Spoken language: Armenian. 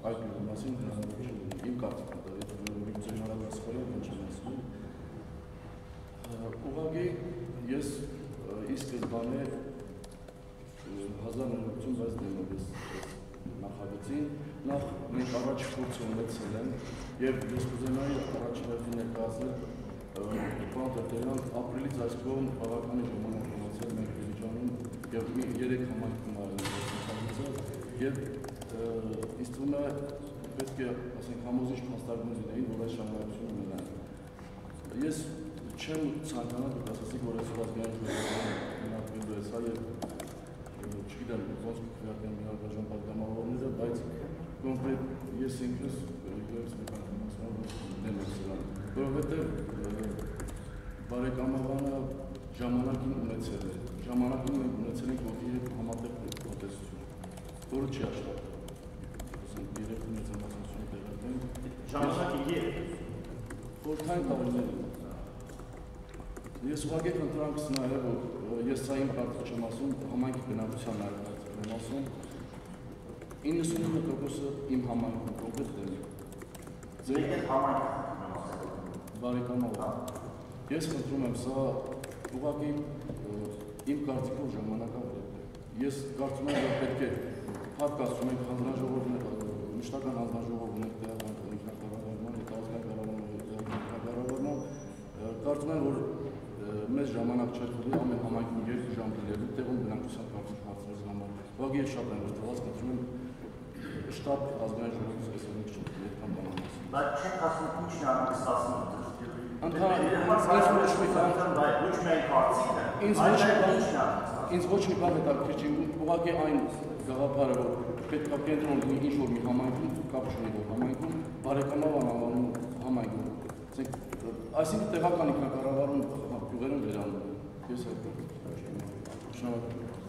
այդ գյուղի մասին իմ կարծիքով դա եթե ձեր եմ ասում։ Ուղղակի ես ի սկզբանե 1986 դեմոկրատիա նախագծին նախ մենք առաջ փորձ ունեցել են եւ ես կուզենայի առաջին ներկայացնել պարոն Տերտերյան ապրիլից այս կողմ բավականին ժամանակ ունեցել մենք Դիլիջանում եւ մի 3 համայնքում արել եւ ինձ թվում է պետք է ասենք համոզիչ փաստարկներ լինեին որ այս ժամանակությունը ունենան ես չեմ ցանկանա դուք ասացիք որ այսօր ազգային ժողովուրդը հնարքվելու է սա եւ չգիտեմ ոնց կքվեարկեն մի հարգաժան պատգամավորները բայց կոնկրետ ես ինքս ես մեկ անգամ ասում եմ դեմ եմ սրան որովհետեւ բարեկամավանը ժամանակին ունեցել է ժամանակին մենք ունեցել ենք ոգի հետ համատեղ պրոտեստություն որը չի աշխատել ասենք երեք մեծամասնությունը տեղական ժամանակի երեք խորթային տարիներին Ես ուղղակի խնդրանքս նաև որ ես սա իմ կարծիք չեմ ասում, համայնքի բնակության կարծիք եմ ասում։ 99%-ը իմ համայնքում կոնկրետ դեմ Ձեր համայնքը բարեկամով։ Ես խնդրում եմ սա ուղղակի իմ կարծիքով ժամանակավոր է։ Ես կարծում եմ, որ պետք է հատկացում ենք հանձնաժողովներ, մշտական հանձնաժողովներ տեղական ինքնակառավարման, հետազգային կառավարման, կարծում եմ, որ մեզ ժամանակ չէր տվել ամեն համայնքին երկու ժամ դրելու տեղում բնակության կարծիք հարցերից համար։ Ուղղակի ես շատ եմ վրդված, կարծում եմ շտաբ ազգային ժողովից այսօր ինչ չուտել, այդքան բան ասում։ Բայց չեք ասում ինչն է 168 ինձ ոչ մի բան, հետաքրքիր չի, ուղղակի այն գաղափարը, որ պետք է կենտրոն լինի ինչ որ մի համայնքում, կապ չունի որ համայնքում, բարեկամավ անվանում համայնքում։ Այսինքն տեղական ինքնակառավարում գյուղերում վերանում։ Ես այդ շնորհակալ